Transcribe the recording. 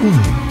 嗯。